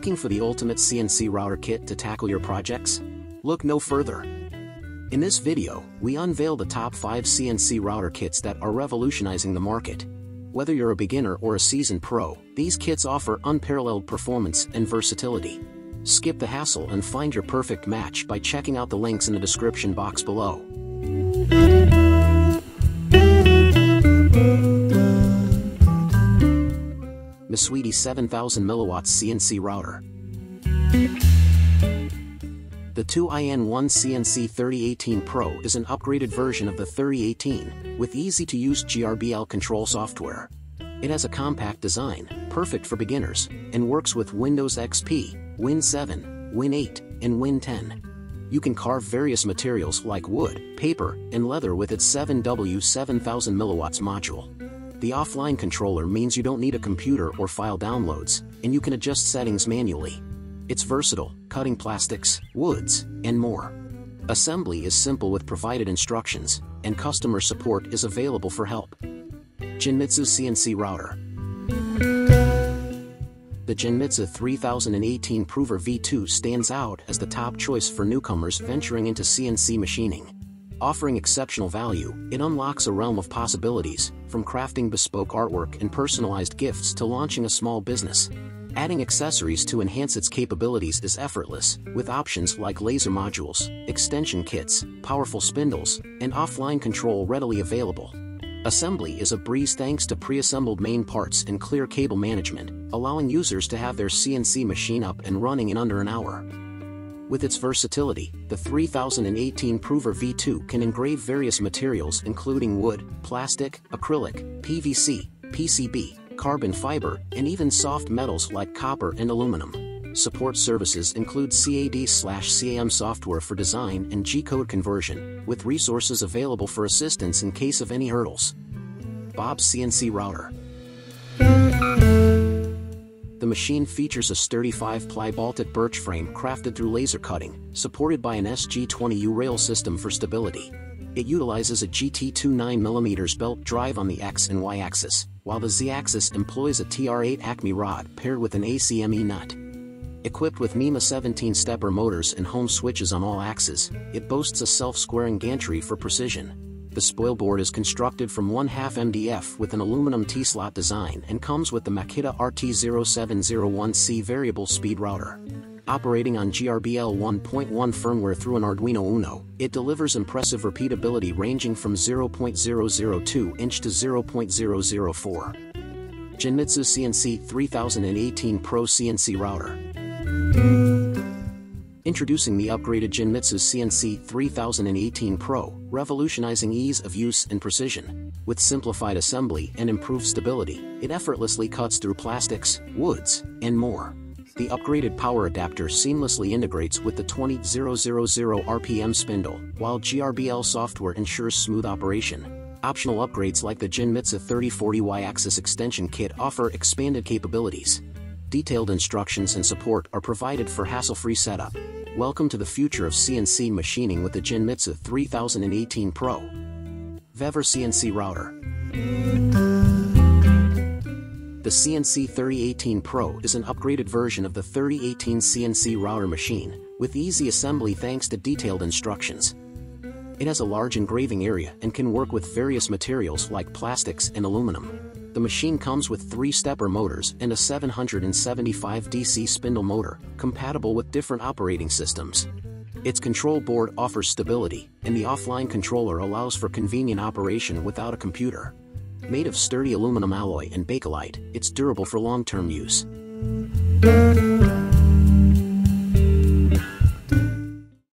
Looking for the ultimate CNC router kit to tackle your projects? Look no further. In this video, we unveil the top 5 CNC router kits that are revolutionizing the market. Whether you're a beginner or a seasoned pro, these kits offer unparalleled performance and versatility. Skip the hassle and find your perfect match by checking out the links in the description box below. Mysweety 7000 mW CNC router. The 2IN1 CNC 3018 Pro is an upgraded version of the 3018, with easy-to-use GRBL control software. It has a compact design, perfect for beginners, and works with Windows XP, Win 7, Win 8, and Win 10. You can carve various materials like wood, paper, and leather with its 7W 7000 mW module. The offline controller means you don't need a computer or file downloads, and you can adjust settings manually. It's versatile, cutting plastics, woods, and more. Assembly is simple with provided instructions, and customer support is available for help. Genmitsu CNC Router The Genmitsu 3018 Prover V2 stands out as the top choice for newcomers venturing into CNC machining. Offering exceptional value, it unlocks a realm of possibilities, from crafting bespoke artwork and personalized gifts to launching a small business. Adding accessories to enhance its capabilities is effortless, with options like laser modules, extension kits, powerful spindles, and offline control readily available. Assembly is a breeze thanks to pre-assembled main parts and clear cable management, allowing users to have their CNC machine up and running in under an hour. With its versatility, the 3018 Prover V2 can engrave various materials including wood, plastic, acrylic, PVC, PCB, carbon fiber, and even soft metals like copper and aluminum. Support services include CAD-CAM software for design and G-code conversion, with resources available for assistance in case of any hurdles. Bob's CNC Router the machine features a sturdy 5-ply Baltic birch frame crafted through laser cutting, supported by an SG20U rail system for stability. It utilizes a GT29mm belt drive on the X and Y axis, while the Z axis employs a TR8 Acme rod paired with an ACME nut. Equipped with NEMA 17 stepper motors and home switches on all axes, it boasts a self-squaring gantry for precision. The spoil board is constructed from 1 half MDF with an aluminum T-slot design and comes with the Makita RT0701C variable speed router. Operating on GRBL 1.1 firmware through an Arduino Uno, it delivers impressive repeatability ranging from 0.002 inch to 0.004. Genmitsu CNC 3018 Pro CNC Router Introducing the upgraded Genmitsu CNC 3018 Pro, revolutionizing ease of use and precision. With simplified assembly and improved stability, it effortlessly cuts through plastics, woods, and more. The upgraded power adapter seamlessly integrates with the 20000 RPM spindle, while GRBL software ensures smooth operation. Optional upgrades like the Genmitsu 3040Y axis extension kit offer expanded capabilities. Detailed instructions and support are provided for hassle-free setup. Welcome to the future of CNC machining with the Genmitsu 3018 Pro. Vevor CNC Router The CNC 3018 Pro is an upgraded version of the 3018 CNC router machine, with easy assembly thanks to detailed instructions. It has a large engraving area and can work with various materials like plastics and aluminum. The machine comes with three stepper motors and a 775 DC spindle motor, compatible with different operating systems. Its control board offers stability, and the offline controller allows for convenient operation without a computer. Made of sturdy aluminum alloy and Bakelite, it's durable for long-term use.